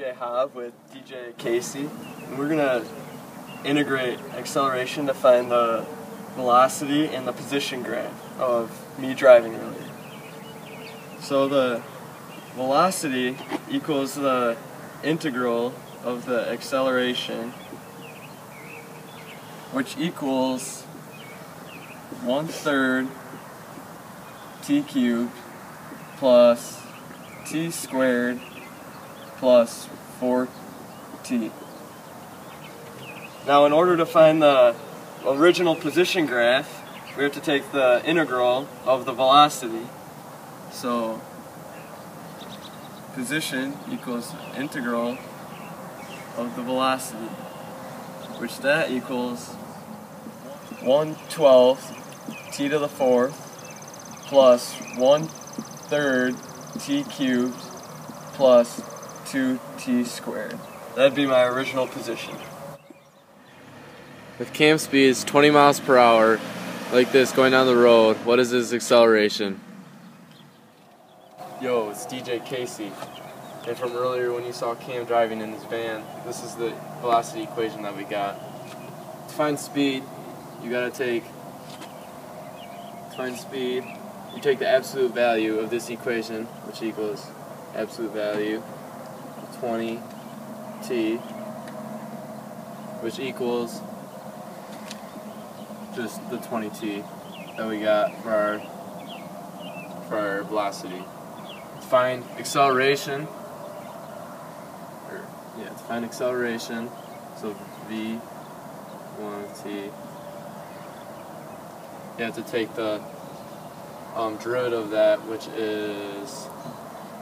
Hobb with DJ Casey, and we're gonna integrate acceleration to find the velocity and the position graph of me driving earlier. So the velocity equals the integral of the acceleration, which equals one third t cubed plus t squared plus 4t. Now in order to find the original position graph, we have to take the integral of the velocity. So position equals integral of the velocity, which that equals 1 12th t to the fourth plus 1 third t cubed plus 2t squared. That'd be my original position. With cam speeds 20 miles per hour, like this going down the road, what is his acceleration? Yo, it's DJ Casey. And from earlier when you saw Cam driving in his van, this is the velocity equation that we got. To find speed, you gotta take, to find speed, you take the absolute value of this equation, which equals absolute value 20t, which equals just the 20t that we got for our, for our velocity. To find acceleration, or yeah, to find acceleration, so v 1t, you have to take the um, derivative of that, which is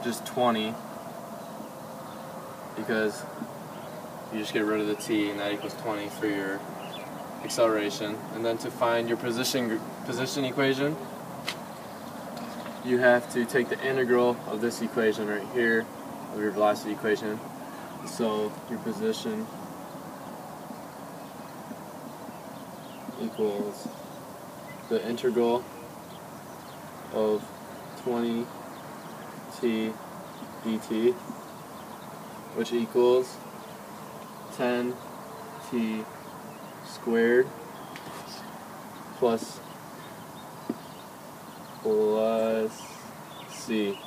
just 20, because you just get rid of the t, and that equals 20 for your acceleration. And then to find your position position equation, you have to take the integral of this equation right here, of your velocity equation. So your position equals the integral of 20 t dt, which equals 10 t squared plus plus c,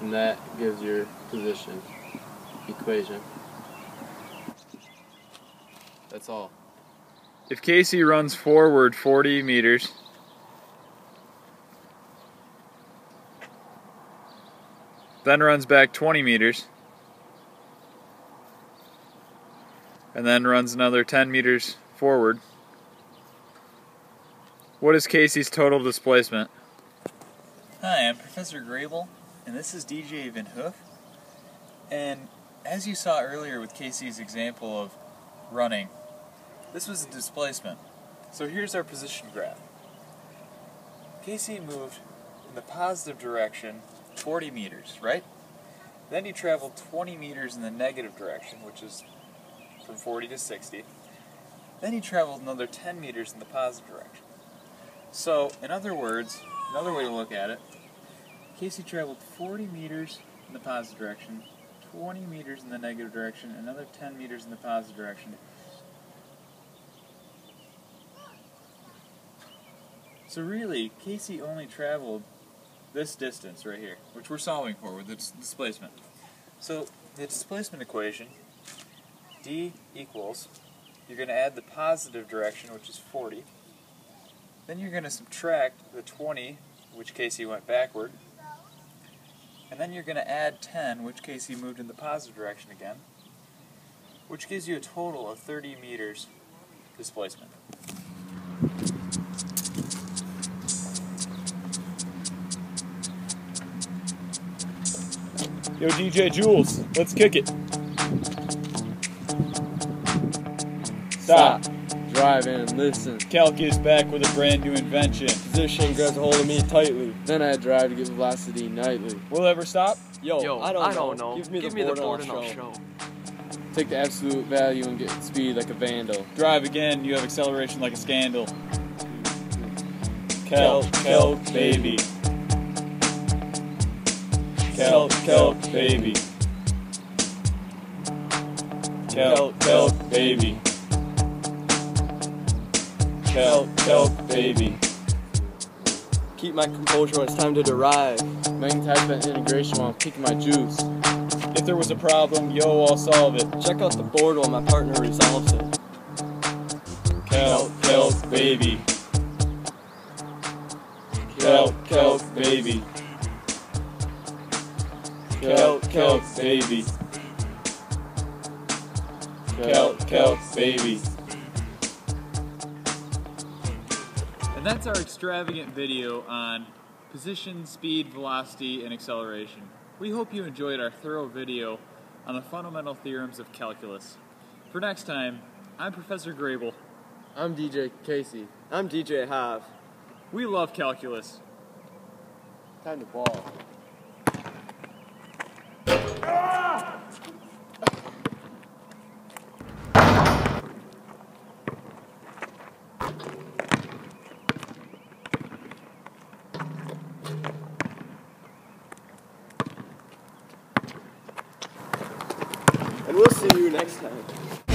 and that gives your position equation. That's all. If Casey runs forward 40 meters, then runs back 20 meters, and then runs another 10 meters forward, what is Casey's total displacement? Hi, I'm Professor Grabill, and this is DJ Van Hoof. And as you saw earlier with Casey's example of running, this was the displacement. So here's our position graph. Casey moved in the positive direction 40 meters, right? Then he traveled 20 meters in the negative direction, which is from 40 to 60. Then he traveled another 10 meters in the positive direction. So, in other words, another way to look at it, Casey traveled 40 meters in the positive direction, 20 meters in the negative direction, another 10 meters in the positive direction. So really, Casey only traveled this distance right here, which we're solving for with displacement. So the displacement equation, d equals, you're going to add the positive direction, which is 40. Then you're going to subtract the 20, which Casey went backward. And then you're going to add 10, which Casey moved in the positive direction again, which gives you a total of 30 meters displacement. Yo, DJ Jules, let's kick it. Stop. Drive and listen. Calc is back with a brand new invention. Position grabs a hold of me tightly. Then I drive to get velocity nightly. Will it ever stop? Yo, Yo I don't, know. Give me the board, and I'll show. Take the absolute value and get speed like a vandal. Drive again, you have acceleration like a scandal. Calc, Calc, baby. Calc, Calc, baby. Calc, calc, baby. Calc, calc, baby. Keep my composure when it's time to derive. Making type of integration while I'm picking my juice. If there was a problem, yo, I'll solve it. Check out the board while my partner resolves it. Calc, calc, baby. Calc, calc, baby. Calc, calc, baby. Calc, calc, baby. And that's our extravagant video on position, speed, velocity, and acceleration. We hope you enjoyed our thorough video on the fundamental theorems of calculus. For next time, I'm Professor Grabill. I'm DJ Casey. I'm DJ Hav. We love calculus. Time to ball. You next time.